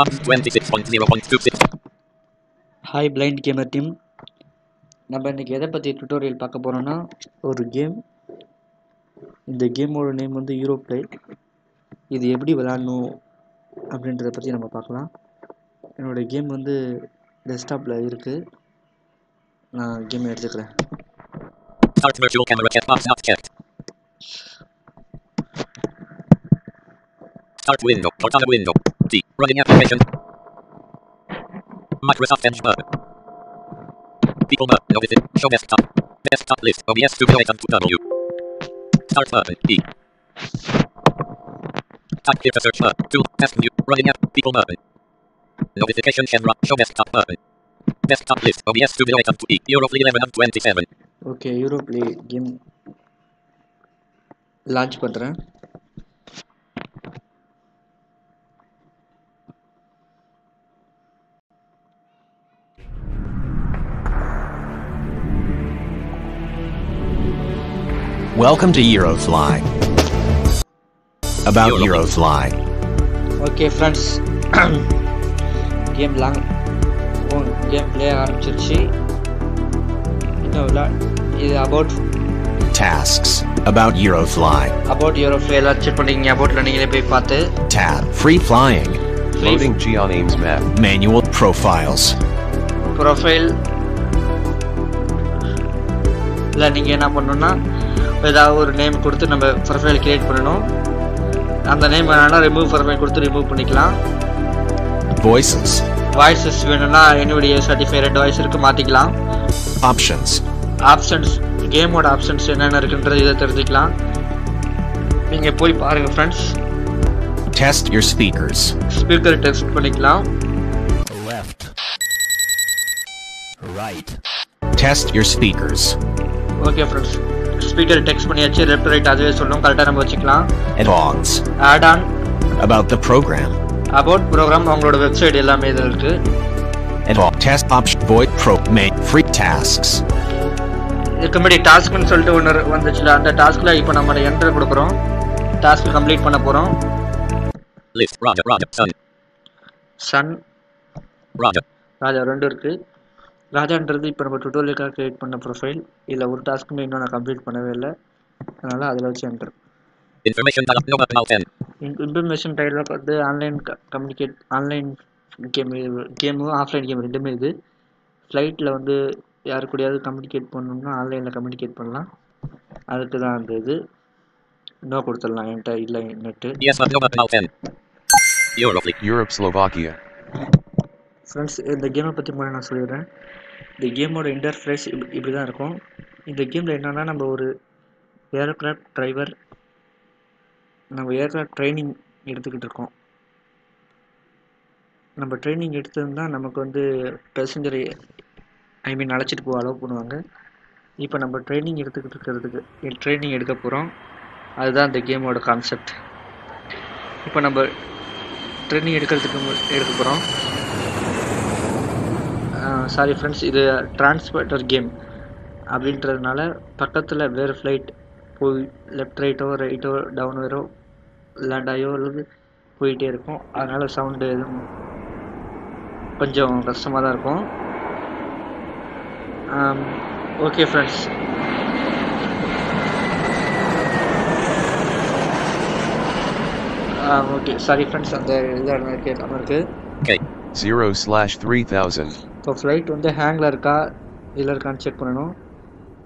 Up 26.0.26. Hi blind gamer team நம்ம இன்றைக்கி எதை பற்றி டுட்டோரியல் பார்க்க போகிறோன்னா ஒரு கேம் இந்த கேமோட நேம் வந்து யூரோ ப்ளே இது எப்படி விளாடணும் அப்படின்றத பற்றி நம்ம பார்க்கலாம் என்னோடய கேம் வந்து டெஸ்க்டாப்பில் இருக்குது நான் கேம் எடுத்துக்கிறேன் Start window. Cortana window. D. Running application. Microsoft Edge Hub. People Hub. Notice it. Show desktop. Desktop list. OBS 2 Python 2 W. Start Hub. E. Type here to search Hub. Tool. Task view. Running app. People Hub. Notification Shenron. Show desktop Hub. Desktop list. OBS 2 Python 2 E. Euroflea 11 and 27. Okay, Euroflea game. Launch button. Welcome to Eurofly. About Eurofly. Okay friends game long game play ஆரம்பிச்சிருச்சு இன்னும் விளா இது about Tasks. About Eurofly. About euro எல்லாம் check பண்ணிக்கிங்க அபவுட்டில் நீங்களே போய் பார்த்து Tab. Free flying. Loading Gian Ames map. Manual profiles. Profile இல்லை நீங்கள் என்ன பண்ணணும்னா ஏதாவது ஒரு நேம் கொடுத்து நம்ம ப்ரொஃபைல் கிரியேட் பண்ணணும் அந்த நேம் வேணாலும் ரிமூவ் ப்ரொஃபைல் கொடுத்து ரிமூவ் பண்ணிக்கலாம் Voices. வாய்ஸஸ் வேணும்னா என்னுடைய சர்டிஃபை ரெண்டு வாய்ஸ் இருக்கு மாற்றிக்கலாம் Options. ஆப்ஷன்ஸ் கேமோட ஆப்ஷன்ஸ் என்னென்ன இருக்குன்றது இதை தெரிஞ்சுக்கலாம் நீங்கள் போய் பாருங்கள் friends Test your speakers. Speaker test பண்ணிக்கலாம் Left. Right. Test your speakers. Okay friends speaker text பண்ணியாச்சு லெஃப்ட் ரைட் அதுவே சொல்லும் கரெக்டாக நம்ம வச்சுக்கலாம் logs. Add on About the program. About program அவங்களோட வெப்சைட் எல்லாமே இதில் all test option void pro main free tasks. இதுக்கு முன்னாடி டாஸ்க்னு சொல்லிட்டு ஒன்று வந்துச்சுல அந்த டாஸ்கில் இப்போ நம்ம என்ட்ரு கொடுக்குறோம் டாஸ்க் கம்ப்ளீட் பண்ண போகிறோம். சன். ராஜா ரெண்டு இருக்குது ராஜான்றது இப்போ நம்ம டுட்டோரியலுக்காக கிரியேட் பண்ண ப்ரொஃபைல் இதில் ஒரு டாஸ்க்குமே இன்னும் நான் கம்ப்ளீட் பண்ணவே இல்லை. அதனால் அதில் வச்சு என்ட்ரு. இன்ஃபர்மேஷன் டைலாக் வந்து online communicate online game game offline game ரெண்டுமே இது. ஃப்ளைட்டில் வந்து யாரு கூடயாவது கம்யூனிகேட் பண்ணணும்னா ஆன்லைனில் கம்யூனிகேட் பண்ணலாம். அதுக்கு தான் அந்த இது. நோ கொடுத்துடலாம் என்கிட்ட இல்லை நெட்டு Yes but ஃப்ரெண்ட்ஸ் இந்த கேமை பற்றி முன்னாடி நான் சொல்லிடுறேன். இந்த கேமோட இன்டர்ஃபேஸ் இப்படி இப்படி தான் இருக்கும். இந்த கேமில் என்னென்னா நம்ம ஒரு ஏரோக்ராஃப்ட் டிரைவர் நம்ம ஏர்க்ராஃப்ட் ட்ரைனிங் எடுத்துக்கிட்டு இருக்கோம். நம்ம ட்ரைனிங் எடுத்ததுன்னா நமக்கு வந்து பேசஞ்சரை ஐ மீன் அழைச்சிட்டு போக அலோவ் பண்ணுவாங்க. இப்போ நம்ம ட்ரைனிங் எடுத்துக்கிட்டு இருக்கிறதுக்கு ட்ரைனிங் எடுக்க போகிறோம் அதுதான் இந்த கேமோட கான்செப்ட் இப்போ நம்ம ட்ரைனிங் எடுக்கிறதுக்கு மு- எடுக்க போகிறோம் சாரி ஃப்ரெண்ட்ஸ் இது டிரான்ஸ்போர்ட்டர் கேம் அப்படின்றதுனால பக்கத்தில் வேறு ஃப்ளைட் போய் லெஃப்ட் ரைட்டோ ரைட்டோ டவுன் வரோ லேண்ட் ஆகியோ அல்லது போயிட்டே இருக்கும். அதனால் சவுண்டு எதுவும் கொஞ்சம் கஷ்டமாக தான் இருக்கும். Okay friends okay sorry friends அந்த இதாக கேட்காம இருக்குது 0 slash 3000. இப்போ ஃப்ளைட் வந்து ஹேங்கில் இருக்கா இதில் இருக்கான்னு செக் பண்ணணும்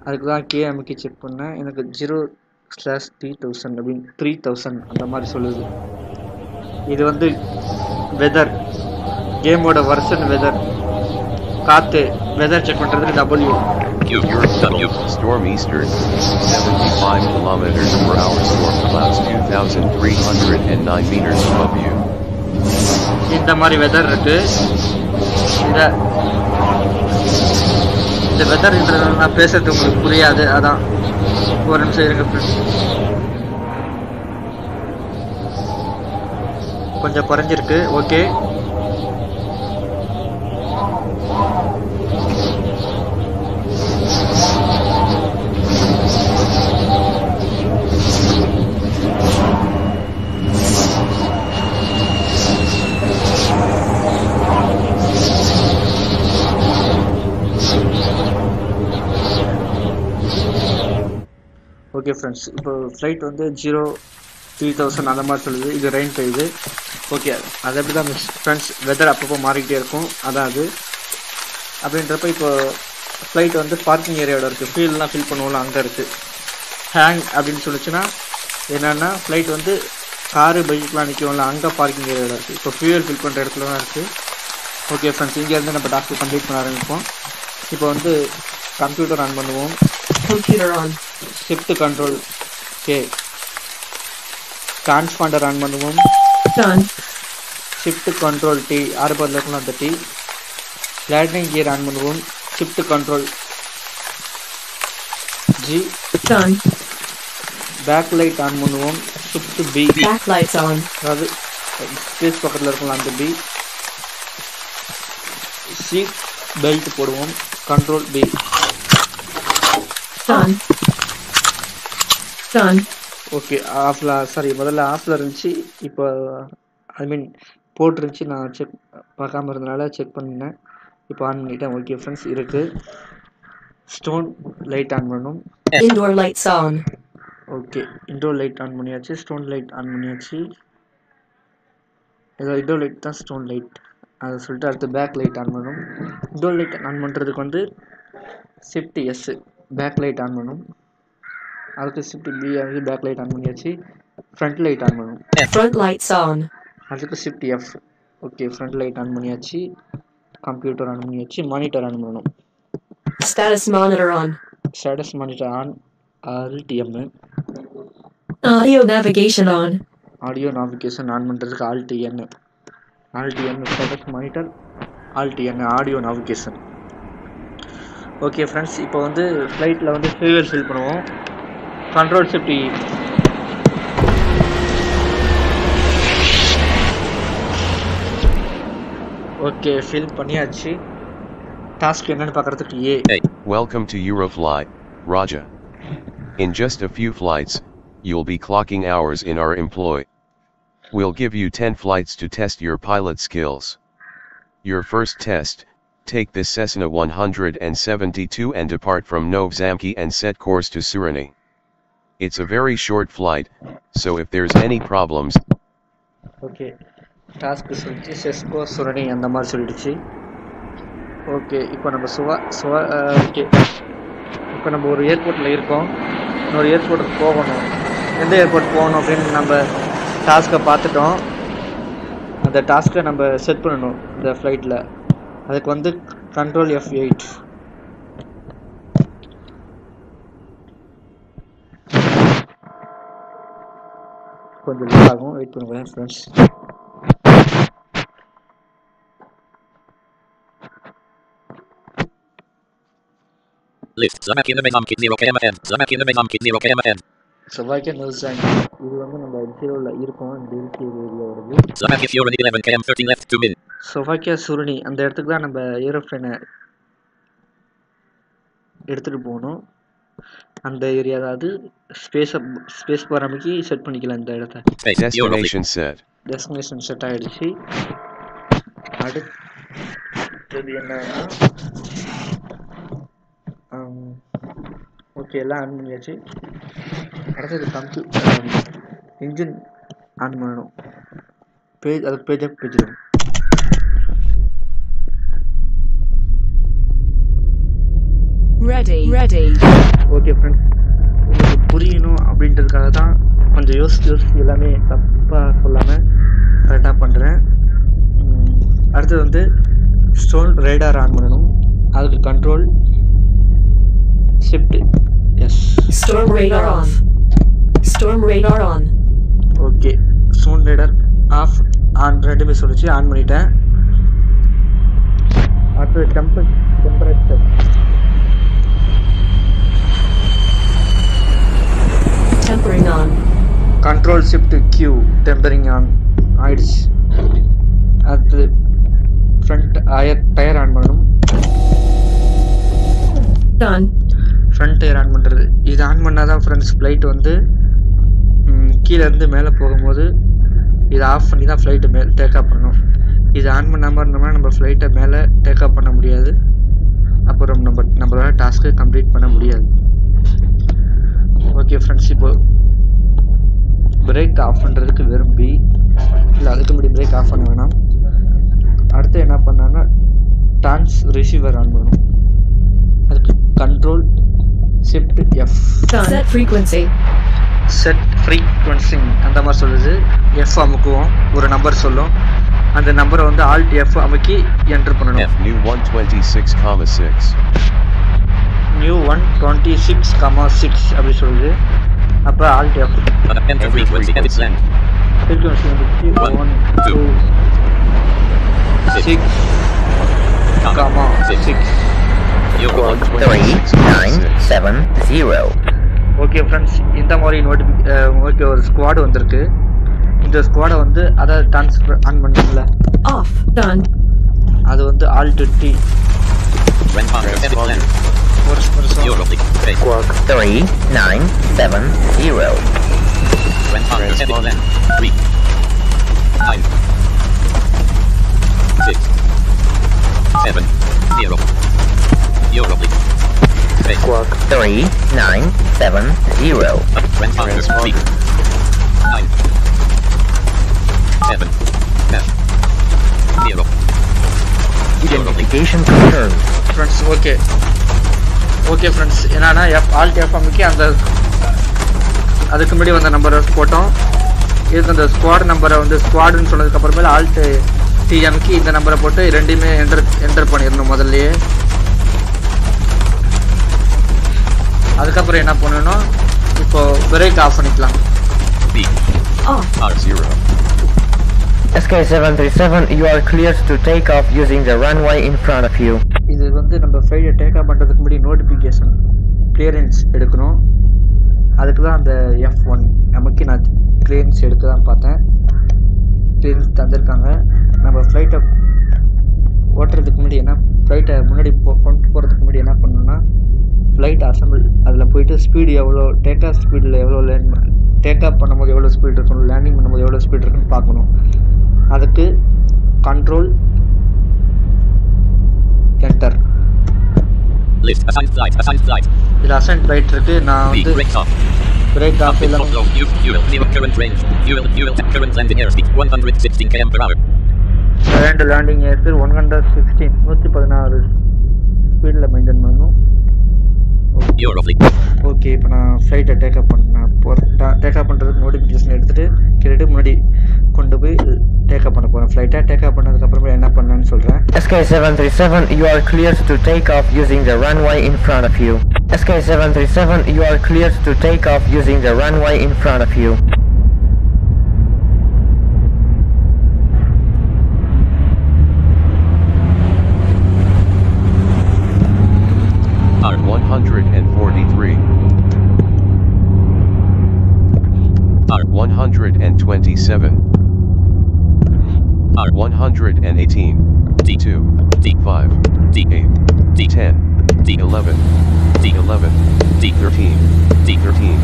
அதுக்கு தான் கே அமுக்கி செக் பண்ணேன் எனக்கு ஜீரோ ஸ்லாஷ் த்ரீ தௌசண்ட் அப்படின்னு த்ரீ தௌசண்ட் அந்த மாதிரி சொல்லுது இது வந்து வெதர் கேமோட வருஷன் வெதர் காற்று வெதர் செக் பண்ணுறதுக்கு W. Europe W. South, storm eastern. 75 kilometers per hour storm clouds 2,309 meters above you. இந்த மாதிரி வெதர் இருக்கு. இந்த இந்த வெதர்ன்றது நான் பேசுறது உங்களுக்கு புரியாது. அதான். ஒரு நிமிஷம் இருங்க கொஞ்சம் குறைஞ்சிருக்கு. ஓகே ஓகே ஃப்ரெண்ட்ஸ் இப்போ ஃப்ளைட் வந்து ஜீரோ த்ரீ தௌசண்ட் அந்த மாதிரி சொல்லுது. இது ரெயின் பெய்யுது ஓகே அது அப்படி தான் ஃப்ரெண்ட்ஸ் வெதர் அப்பப்போ மாறிக்கிட்டே இருக்கும். அதான் அது. அப்படின்றப்ப இப்போ ஃப்ளைட் வந்து பார்க்கிங் ஏரியாவோட இருக்குது ஃபீல்லாம் ஃபில் பண்ணுவோம்ல அங்கே இருக்குது ஹேங் அப்படின்னு சொல்லிச்சுன்னா என்னென்னா ஃப்ளைட் வந்து காரு பைக்லாம் நிற்கும்ல அங்கே பார்க்கிங் ஏரியாவில் இருக்குது இப்போ ஃபியூயல் ஃபில் பண்ணுற இடத்துல தான் இருக்குது ஓகே ஃப்ரெண்ட்ஸ் இங்கேருந்து நம்ம டாக்டர் கம்ப்ளீட் பண்ண ஆரம்பிப்போம். இப்போ வந்து கம்ப்யூட்டர் ஆன் பண்ணுவோம். Computer on. Shift control okay transponder on பண்ணுவோம். ஷிஃப்ட் கண்ட்ரோல் டி ஆறு பதில் இருக்கணும் அந்த டி லேண்டிங் கியர் ஆன் பண்ணுவோம் shift control G. Back light on பண்ணுவோம் ஷிஃப்ட் பி Backlights on. அதாவது ஸ்பேஸ் பக்கத்தில் இருக்கலாம் அந்த பி சீட் பெல்ட் போடுவோம். Control B Done. Done. Okay ஆஃபில் சாரி முதல்ல ஆஃபில் இருந்துச்சு இப்போ ஐ மீன் போட்டிருந்துச்சு நான் செக் பார்க்காம இருந்தனால செக் பண்ணினேன். இப்போ ஆன் பண்ணிட்டேன். ஓகே ஃப்ரெண்ட்ஸ் இருக்குது ஸ்டோன் லைட் ஆன் பண்ணணும் Indoor lights on. Okay indoor light on பண்ணியாச்சு. ஸ்டோன் லைட் ஆன் பண்ணியாச்சு. ஏதோ இண்டோர் லைட் தான் ஸ்டோன் லைட் அதை சொல்லிட்டு அடுத்து பேக் லைட் ஆன் பண்ணணும் இண்டோர் லைட் ஆன் பண்ணுறதுக்கு வந்து shift S back light on பண்ணணும் அதுக்கு ஷிஃப்ட் பி வந்து பேக் லைட் ஆன் பண்ணியாச்சு ஃப்ரண்ட் லைட் ஆன் பண்ணணும் Front lights on. அதுக்கு shift F okay front light on பண்ணியாச்சு. கம்ப்யூட்டர் ஆன் பண்ணியாச்சு. மானிட்டர் ஆன் பண்ணணும் Status monitor on. Status monitor on alt M Audio navigation on. Audio navigation on பண்ணுறதுக்கு alt N alt N status monitor alt N audio navigation okay friends இப்போ வந்து ஃப்ளைட்டில் வந்து fuel fill பண்ணுவோம் control safety okay fill பண்ணியாச்சு task என்னன்னு பார்க்குறதுக்கு ஏ Welcome to Eurofly, Raja. In just a few flights, you'll be clocking hours in our employ. We'll give you 10 flights to test your pilot skills. Your first test, take this Cessna 172 and depart from Novzamki and set course to Suriname. It's a very short flight, so if there's any problems, okay task சொல்லிச்சு செஸ்கோ சுரணி அந்த மாதிரி சொல்லிடுச்சு okay இப்போ நம்ம சுவா சுவா ஓகே இப்போ நம்ம ஒரு ஏர்போர்ட்டில் இருக்கோம் இன்னொரு ஏர்போர்ட்டுக்கு போகணும் எந்த ஏர்போர்ட் போகணும் அப்படின்னு நம்ம டாஸ்க்கை பார்த்துட்டோம் அந்த டாஸ்க்கை நம்ம செட் பண்ணணும் இந்த ஃப்ளைட்டில் அதுக்கு வந்து கண்ட்ரோல் எஃப் எயிட் கொஞ்சம் லேட் ஆகும் வெயிட் பண்ணுங்க friends List. Zamaki Namazam Kid 0 KMN. Zamaki Namazam Kid 0 KMN. செவ்வாய்க்கே news இது வந்து நம்ம ஜீரோவில் இருக்கோம் இந்த இருக்கு ஏரியா வருது Zamaki Furin 11 KM 13 left 2 min. சொவாக்கியா சுருணி அந்த இடத்துக்கு தான் நம்ம ஏரோப்ளைனை எடுத்துகிட்டு போகணும். அந்த ஏரியா அதாவது ஸ்பேஸை ஸ்பேஸ் பராமரிக்கு செட் பண்ணிக்கலாம் இந்த இடத்த. டெஸ்டினேஷன் செட் ஆகிடுச்சு அடுத்தது என்னன்னா ஓகே எல்லாம் ஆன் பண்ணியாச்சு. அடுத்தது கம்ப்யூ இன்ஜின் ஆன் பண்ணணும். பேஜ் அது page up page Ready. Ready. Okay friends உங்களுக்கு புரியணும் அப்படின்றதுக்காக தான் கொஞ்சம் யோசிச்சு யோசிச்சு எல்லாமே தப்பாக சொல்லாமல் கரெக்டாக பண்ணுறேன் அடுத்தது வந்து ஸ்டோன் ரேடார் ஆன் பண்ணணும். அதுக்கு control shift S Storm radar off. Storm radar on. Okay stone radar off on ரெண்டுமே சொல்லிச்சு. ஆன் பண்ணிட்டேன். அடுத்தது temper temperature Tempering on. Control shift Q tempering on ஆயிடுச்சு. அடுத்து ஃப்ரண்ட் டயர் டயர் ஆன் பண்ணணும். Done. Front tyre on பண்ணுறது இது on பண்ணால் தான் ஃப்ரெண்ட்ஸ் ஃப்ளைட் வந்து ம், கீழ இருந்து மேலே போகும்போது இதை ஆஃப் பண்ணி தான் ஃப்ளைட்டை மேலே டேக்அப் பண்ணணும். இது ஆன் பண்ணாமல் இருந்தோம்னா நம்ம ஃப்ளைட்டை மேலே டேக்அப் பண்ண முடியாது. அப்புறம் நம்ம நம்மளால டாஸ்க்கை கம்ப்ளீட் பண்ண முடியாது. ஓகே ஃப்ரெண்ட்ஸ் இப்போ பிரேக் ஆஃப் பண்ணுறதுக்கு வெறும் பி இல்லை அதுக்கு முன்னாடி பிரேக் ஆஃப் பண்ண வேணாம். அடுத்து என்ன பண்ணான்னா டான்ஸ் ரிசீவர் ஆன் பண்ணணும். அதுக்கு control shift F Set frequency. Set frequency அந்த மாதிரி சொல்லுது. எஃப் அமுக்குவோம். ஒரு நம்பர் சொல்லும். அந்த நம்பரை வந்து ஆல்ட் எஃப் அமுக்கி என்ட்ரு பண்ணணும். F. New 126,6. New one twenty six comma six அப்படி சொல்லுது அப்போ ஆல்ட் எஃப் Uh. ஃப்ரீக்வன்சி வந்துச்சு one two six, six comma, comma six. Six Euro link. three nine seven zero. Okay friends இந்த மாதிரி notify okay ஒரு squad வந்திருக்கு இந்த ஸ்குவாடை வந்து அதை ட்ரான்ஸ்ஃபர் ஆன் பண்ணல Off. Done. அது வந்து alt T What is, what is that? You're Quark. 3, 9, 7, 0. When on the 3, 9, 6, 7, 0. You're lovely. Quark. 3, 9, 7, 0. When on the 3, 9, 7, 10, 0. Identification confirmed. Okay. Okay friends என்னன்னா எஃப் ஆல்ட் எஃப் அமுக்கி அந்த அதுக்கு முன்னாடி வந்த நம்பரை போட்டோம். இதுக்கு அந்த ஸ்குவாட் நம்பரை வந்து ஸ்குவாடுன்னு சொன்னதுக்கு அப்புறமேல ஆல்ட் டி அமுக்கி இந்த நம்பரை போட்டு ரெண்டையுமே என்டர் என்டர் பண்ணிடணும் முதல்லயே. அதுக்கப்புறம் என்ன பண்ணணும்? இப்போ பிரேக் ஆஃப் பண்ணிக்கலாம். SK737, you are cleared to take off using the runway in front of you. இது வந்து நம்ம ஃப்ளைட்டை டேக் ஆஃப் பண்ணுறதுக்கு முன்னாடி நோட்டிஃபிகேஷன் கிளியரன்ஸ் எடுக்கணும். அதுக்கு தான் அந்த எஃப் ஒன் நமக்கு நான் கிளியரன்ஸ் எடுக்க தான் பார்த்தேன். கிளியரன்ஸ் தந்திருக்காங்க. நம்ம ஃப்ளைட்டை ஓட்டுறதுக்கு முன்னாடி என்ன ஃப்ளைட்டை முன்னாடி போ கொண்டு போகிறதுக்கு முன்னாடி என்ன பண்ணணும்னா ஃப்ளைட் அசம்பிள் அதில் போயிட்டு ஸ்பீடு எவ்வளோ டேக் ஆஃப் ஸ்பீடில் எவ்வளோ லேண்ட் டேக் ஆஃப் பண்ணும்போது எவ்வளோ ஸ்பீட் இருக்கணும் லேண்டிங் பண்ணும்போது எவ்வளோ ஸ்பீட் இருக்குன்னு பார்க்கணும். அதுக்கு control enter. Assigned flight. Assigned flight. இதில் அசைன் ஃப்ளைட் இருக்கு நான். வந்து. பிரேக் ஆஃப் இல்லாமல் for low. Use fuel. Zero current range. Fuel. Fuel. Current landing airspeed. 116 km per hour. ரெண்டு லேண்டிங் ஏருக்கு ஒன் ஹண்ட்ரட் சிக்ஸ்டீன் நூற்றி பதினாறு ஸ்பீடில் மெயின்டைன் fleet. ஓகே இப்போ நான் ஃப்ளைட்டை டேக்அப் பண்ண போகிறேன் டேக்அப் பண்ணுறதுக்கு நோட்டிஃபிகேஷன் எடுத்துகிட்டு கேட்டுட்டு முன்னாடி கொண்டு போய் டேக்அப் பண்ண போகிறேன் ஃப்ளைட்டை டேக்அப் பண்ணதுக்கப்புறமா என்ன பண்ணேன்னு சொல்கிறேன் SK737, you are cleared to take off using the runway in front of you. SK737, you are cleared to take off using the runway in front of you. R. 143. R. 127. R. 118. D2. D5. D8. D10. D11. D11. D13. D13.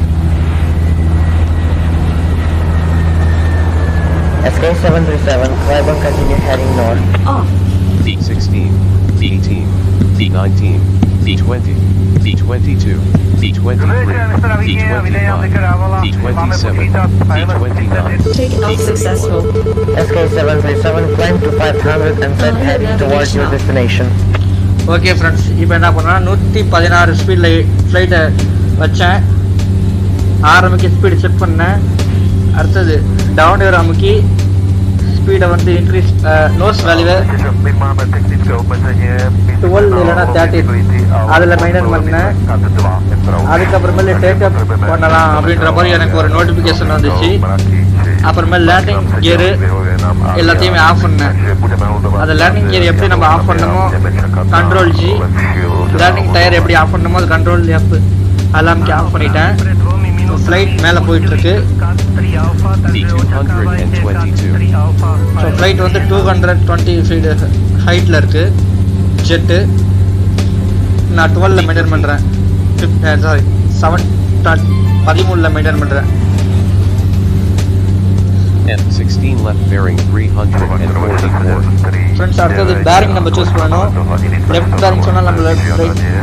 SK737, climb and continue heading north. Off. D16. D18. D19. D20. D22. D23. D25. D27. D29. Take off successful. SK737, climb to 500 and set heading towards your destination. Okay friends இப்போ என்ன பண்ணேன்னா நூற்றி பதினாறு ஸ்பீடில் ஃப்ளைட்டை வச்சேன் ஆரம்பிக்க speed check பண்ணேன் அடுத்தது டவுன் ஏர் அமுக்கி ஸ்பீடை வந்து இன்க்ரீஸ் நோஸ் வேல்யூவை டுவெல் இல்லைன்னா தேர்ட்டின் அதில் மெயின்டைன் பண்ணேன் அதுக்கப்புறமேல டேக்அப் பண்ணலாம் அப்படின்ற மாதிரி எனக்கு ஒரு நோட்டிஃபிகேஷன் வந்துச்சு. அப்புறமேல் லேண்டிங் கியரு எல்லாத்தையுமே ஆஃப் பண்ணேன். அந்த லேண்டிங் கியர் எப்படி நம்ம ஆஃப் பண்ணணுமோ கண்ட்ரோல் ஜி லேண்டிங் டயர் எப்படி ஆஃப் பண்ணணுமோ அது கண்ட்ரோல் எஃப் எல்லாமே ஆஃப் பண்ணிட்டேன். ஃப்ளைட் மேலே போயிட்டுருக்கு. D222. ஸோ ஃப்ளைட் வந்து டூ ஹண்ட்ரட் டுவெண்ட்டி ஃபீட் ஹைட்டில் இருக்குது ஜெட்டு நான் டுவெலில் மெயின்டைன் பண்ணுறேன் சாரி செவன் பதிமூணில் மெயின்டைன் பண்ணுறேன் F. 16 left bearing 344. Friends next அடுத்தது பேரிங் நம்ம சூஸ் பண்ணணும் லெஃப்ட் பேரிங் சொன்னால் நம்ம left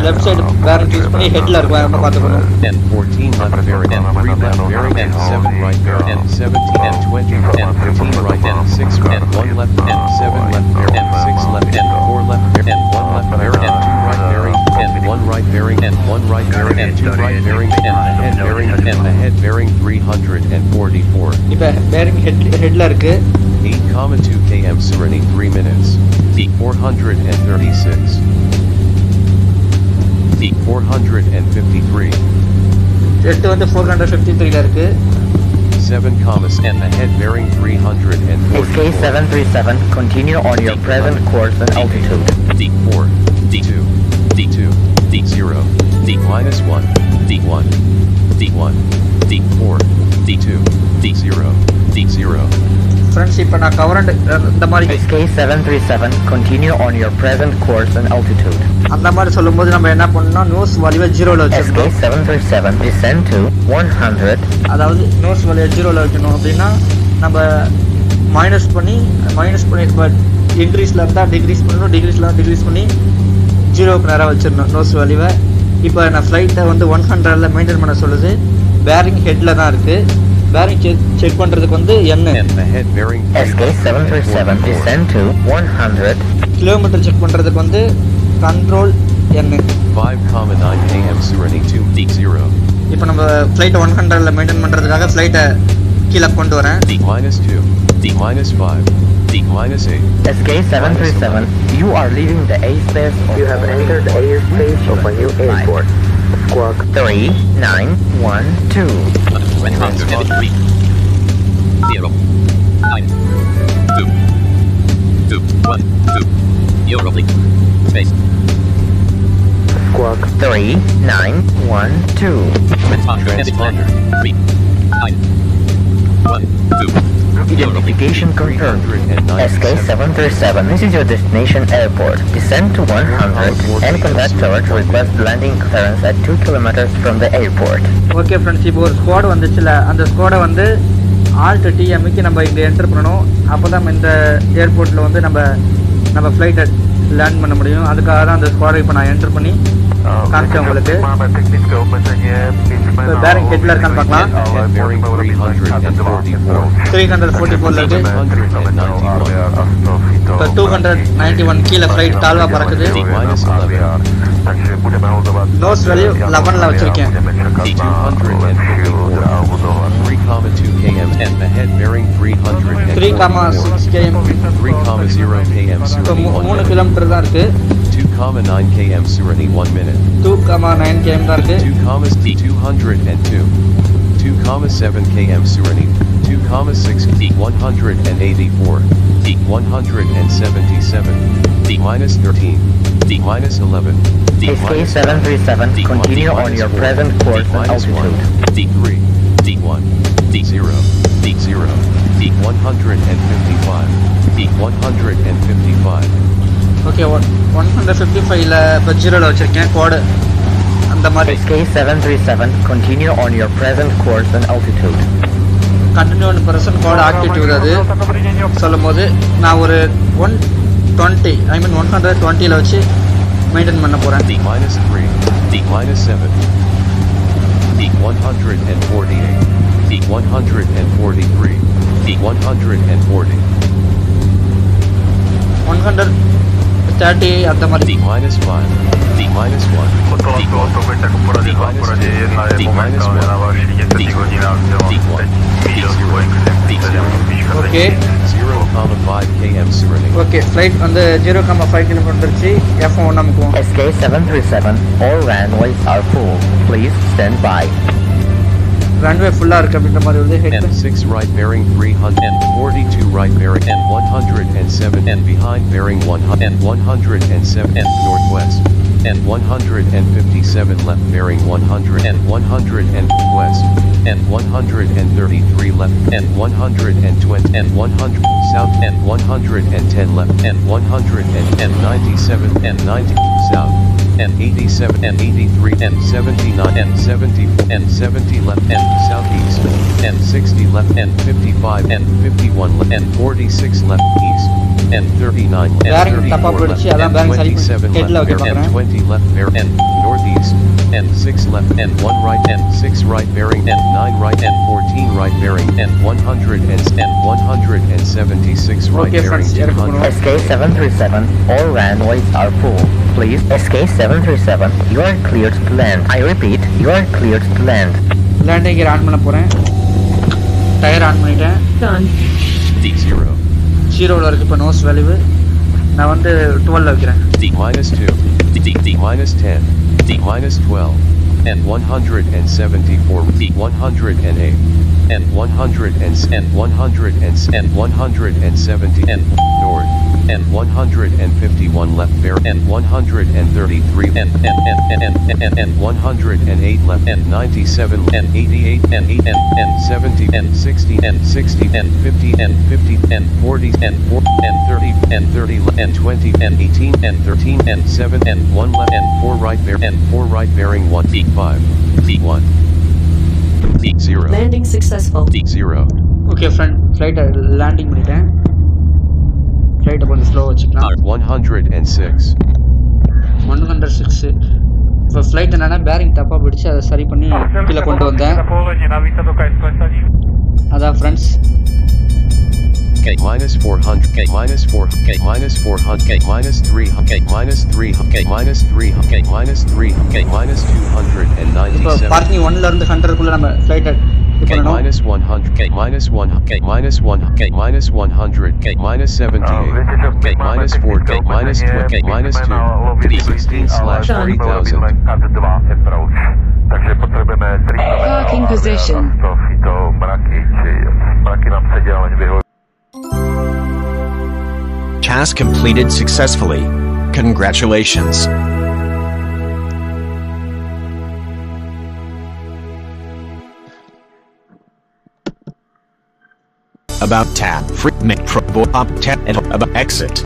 left side bearing choose பண்ணி ஹெட்டில் இருக்கும் நம்ம பார்த்துக்கணும் and 14 left bearing and 3 left bearing and 7 right bearing and 17 and 20 and 13 right and 6 and 1 left and 7 left bearing and 6 left and 4 left bearing and 1 left bearing and 2 right bearing and 1 right bearing and 1 right bearing and 2 right bearing and the head bearing and the head bearing 344 இப்போ bearing head ஹெட்டில் இருக்குது 8 comma 2 km Serenity 3 minutes Peak 436 Peak 453 எட்டு வந்து four hundred fifty த்ரீல இருக்குது 7 commas and the head bearing 344 SK737, continue on your present course and altitude. D4, D2, D2, D0, D minus 1, D1, D1, D4, D2, D0, D0, friends இப்போ நான் கவரண்ட் இந்த மாதிரி SK737, continue on your present course and altitude. அந்த மாதிரி சொல்லும்போது நம்ம என்ன பண்ணணும் நோஸ் வலிவை ஜீரோவில் வச்சிருக்கோம் SK737, descend to 100, அதாவது நோஸ் வலியை ஜீரோவில் வைக்கணும் அப்படின்னா நம்ம மைனஸ் பண்ணி மைனஸ் பண்ணி இப்போ இன்க்ரீஸில் இருந்தால் டிக்ரீஸ் பண்ணணும் டிக்ரீஸில் டிக்ரீஸ் பண்ணி ஜீரோவுக்கு நேராக வச்சிடணும். நோஸ் வலிவை. இப்போ நான் ஃப்ளைட்டை வந்து ஒன் ஹண்ட்ரடில் மெயின்டைன் பண்ண சொல்லுது. பேரிங் ஹெட்டில் தான் இருக்குது பேரிங் செக் செக் பண்ணுறதுக்கு வந்து என்ன? And the head bearing SK737, 344. descend to 100, kilometre check பண்ணுறதுக்கு வந்து கண்ட்ரோல் என்ன 5 comma 9 km Serenity 2, D0, இப்போ நம்ம ஃப்ளைட்டை ஒன் ஹண்ட்ரடில் மெயின்டைன் பண்ணுறதுக்காக ஃப்ளைட்டை கீழே கொண்டு வரேன். minus 8. SK-737, you are leaving the airspace You have entered the airspace of a new airport. Squawk 3912. Three, zero, nine, two, two, one, two. Eurolink. Space. Squawk 3912. Transponder. Transponder. 3, 9, 1, 2. video notification curtain. SK-737, this is your destination airport. Descend to 100 and contact tower to request landing clearance at 2 kilometers from the airport. Okay friends இப்போ ஒரு squad வந்துச்சுல அந்த ஸ்குவாடை வந்து alt டிஎம்க்கு நம்ம இங்கே enter பண்ணணும் அப்போ தான் இந்த ஏர்போர்ட்டில் வந்து நம்ம நம்ம ஃப்ளைட்டை லேண்ட் பண்ண முடியும் அதுக்காக தான் அந்த ஸ்குவாடை இப்போ நான் என்டர் பண்ணி காமிச்சேன் உங்களுக்கு? பேரிங் ஹெட்டில் இருக்கான்னு பார்க்கலாம். And the head bearing 344. Three hundred forty ஃபோரில் இருக்குது 291. இப்போ டூ ஹண்ட்ரட் நைன்டி ஒன் கீழே ஃப்ளைட் தாழ்வாக பறக்குது. D minus 11. நோஸ் வேல்யூ லெவனில் வச்சுருக்கேன். த்ரீ காமா சிக்ஸ் கேஎம் மூணு. கிலோமீட்டர் தான் இருக்குது comma 9 km Surani 1 minute. 2 comma 9 km Dante. 2 comma 202. 2 comma 7 km Surani. 2 comma 6 184. 177. D minus 13. D minus 11. D minus 737. Continue on your present course and altitude. D3. D1. D0. D0. D155. D155. Okay one one hundred fifty ஃபைவ்ல இப்போ ஜீரோவில் வச்சுருக்கேன் கோடு அந்த மாதிரி SK737, continue on your present course and altitude. Continue present code activity அது சொல்லும் போது நான் ஒரு one twenty I mean one hundred டுவெண்ட்டியில் வச்சு மெயின்டைன் பண்ண போகிறேன் D minus 3, D minus 7, D148, D143, D140, one hundred thirty அந்த மாதிரி D minus 5, D minus 1, D1, D minus 2, D minus 1, D1, D1, D0, okay 0, comma 5 km Serenity. Okay flight வந்து zero comma five kilometre வந்துருச்சு F one நமக்குவோம் SK737, all runways are full. Please stand by. Runway ஃபுல்லாக இருக்குது அப்படின்ற மாதிரி வந்து head and 6 right bearing 342 right bearing and 107 and behind bearing 100 and 107 and northwest and 157 left bearing 100 and 100 and west and 133 left and 120 and 100 south and 110 left and 100 and, and 97 and 90 south and 87 and 83 and 79 and 74 and 70 left and southeast and 60 left and 55 and 51 left and 46 left east and 39 and 34 left and 27 left and 20 left and northeast and 6 left and 1 right and 6 right bearing and 9 right and 14 right bearing and 100 and, and 176 right Okay, bearing friends, இறக்கு 200 போகணும். SK737, all runways are full. Please, SK737, you are cleared to land. I repeat, you are cleared to land. Landing gear on பண்ண போகிறேன் tyre on பண்ணிட்டேன் Done. D0 ஜீரோவில் இருக்குது இப்போ nose value நான் வந்து டுவெல் வைக்கிறேன் D minus 2 D, D, D minus 10 D minus 12 and 174 D 108 and 100 and, and 100 and, and 170 and north and 151 left bear and 133 and and and and and, and, and 108 left and 97 and 88 and 8 and, and 70 and 60 and 60 and 50 and 50 and 40 and 4 and 30 and 30 and 20 and 18 and 13 and 7 and 1 left and 4 right bear and 4 right bearing 1 D 5 D 1 D 0 Landing successful. D 0 okay friend ஃப்ளைட்டை landing பண்ணிட்டேன் ஃப்ளைட்டை கொஞ்சம் slow வச்சுக்கலாம் 106 one hundred six இப்போ flight என்னன்னா bearing தப்பாக பிடிச்சி அதை சரி பண்ணி கீழே கொண்டு வந்தேன். அதான் friends K minus 400 K minus 4 K minus 400 K minus 3 K minus 3 K minus 3 K minus 3 K minus இப்போ 297 பார்க்கிங் ஒன்ல இருந்து ஹண்ட்ரட்குள்ளே நம்ம ஃப்ளைட்டை இது K பண்ணணும் minus 100 K minus 1 K minus 1 K minus 100 K minus 78 K minus 4 K minus 2 K minus 2 D 16 slash 3000 Takže potřebujeme 3 Parking position. to mraky, či mraky nám se dělali vyhodit. Task completed successfully. Congratulations. About tab, free make pro up tab and about exit.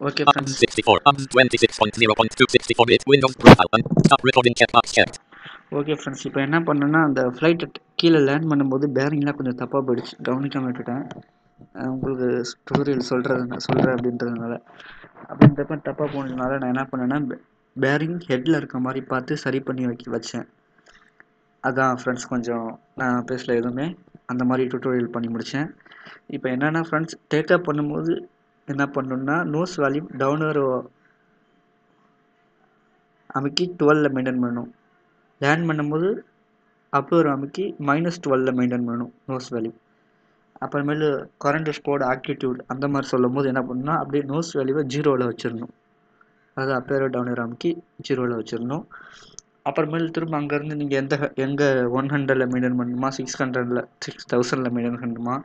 Okay Up friends 64 up 26.0.264 bit Windows profile and stop recording checkbox checked. Okay friends இப்போ என்ன பண்ணேன்னா அந்த ஃப்ளைட்டை கீழே land பண்ணும்போது பேரிங்லாம் கொஞ்சம் தப்பாக போயிடுச்சு கவனிக்காம விட்டுட்டேன் அஹ் உங்களுக்கு டுட்டோரியல் சொல்கிறது சொல்கிறேன் அப்படின்றதுனால. அப்படின்றப்ப தப்பாக போனதுனால நான் என்ன பண்ணேன்னா பேரிங் ஹெட்டில் இருக்க மாதிரி பார்த்து சரி பண்ணி வைக்க வச்சேன். அதான் ஃப்ரெண்ட்ஸ் கொஞ்சம் நான் பேசல எதுவுமே. அந்த மாதிரி டுட்டோரியல் பண்ணி முடித்தேன் இப்போ என்னென்னா ஃப்ரெண்ட்ஸ் டேக்கப் பண்ணும்போது என்ன பண்ணணும்னா நோஸ் வேல்யூ டவுனர் அமைக்கி டுவெலில் மெயின்டைன் பண்ணணும். லேண்ட் பண்ணும்போது அப்பர் அமைக்கி மைனஸ் டுவெலில் மெயின்டைன் பண்ணணும் நோஸ் வேல்யூ அப்புறமேலு கரண்ட் ஸ்போர்ட் ஆக்டிடியூட் அந்த மாதிரி சொல்லும் போது என்ன பண்ணணும்னா அப்படியே நோஸ் வேல்யூவை ஜீரோவில் வச்சிடணும். அதாவது அப்பேரோ டவுனர் அமைக்கி ஜீரோவில் வச்சிடணும். அப்புறமேல் திரும்ப அங்கேருந்து நீங்கள் எந்த எங்கே ஒன் ஹண்ட்ரடில் மெயின்டைன் பண்ணணுமா சிக்ஸ் ஹண்ட்ரடில் சிக்ஸ் தௌசண்டில் மெயின்டைன் பண்ணணுமா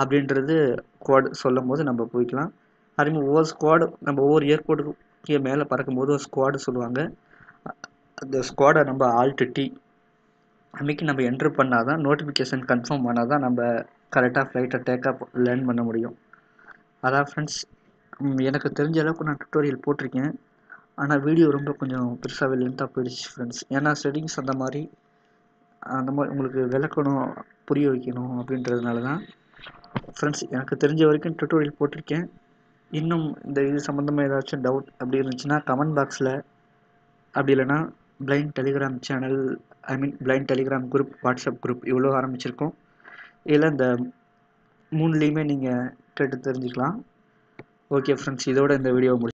அப்படின்றது ஸ்குவாட் சொல்லும் போது நம்ம போய்க்கலாம். அதேமாதிரி ஒவ்வொரு ஸ்குவாடு நம்ம ஒவ்வொரு ஏர்போர்ட்டுக்கு மேலே பறக்கும்போது ஒரு ஸ்குவாடு சொல்லுவாங்க. அந்த ஸ்குவாடை நம்ம ஆல்ட்டு டி அன்றைக்கி நம்ம என்ட்ரு பண்ணால் தான் நோட்டிஃபிகேஷன் கன்ஃபார்ம் பண்ணால் தான் நம்ம கரெக்டாக ஃப்ளைட்டை டேக்கப் லேர்ன் பண்ண முடியும். அதான் ஃப்ரெண்ட்ஸ் எனக்கு தெரிஞ்ச அளவுக்கு நான் டுட்டோரியல் போட்டிருக்கேன். ஆனால் வீடியோ ரொம்ப கொஞ்சம் பெருசாகவே லென்த்தாக போயிடுச்சு ஃப்ரெண்ட்ஸ் ஏன்னா செட்டிங்ஸ் அந்த மாதிரி அந்த மாதிரி உங்களுக்கு விளக்கணும் புரிய வைக்கணும் அப்படின்றதுனால தான் ஃப்ரெண்ட்ஸ் எனக்கு தெரிஞ்ச வரைக்கும் டுட்டோரியல் போட்டிருக்கேன். இன்னும் இந்த இது சம்மந்தமாக ஏதாச்சும் டவுட் அப்படி இருந்துச்சுன்னா கமெண்ட் பாக்ஸில் அப்படி இல்லைன்னா blind Telegram channel I mean blind Telegram group WhatsApp group இவ்வளோ ஆரம்பிச்சிருக்கோம். இதில் இந்த மூணுலேயுமே நீங்கள் கேட்டு தெரிஞ்சுக்கலாம். ஓகே ஃப்ரெண்ட்ஸ் இதோட இந்த வீடியோ முடிச்சு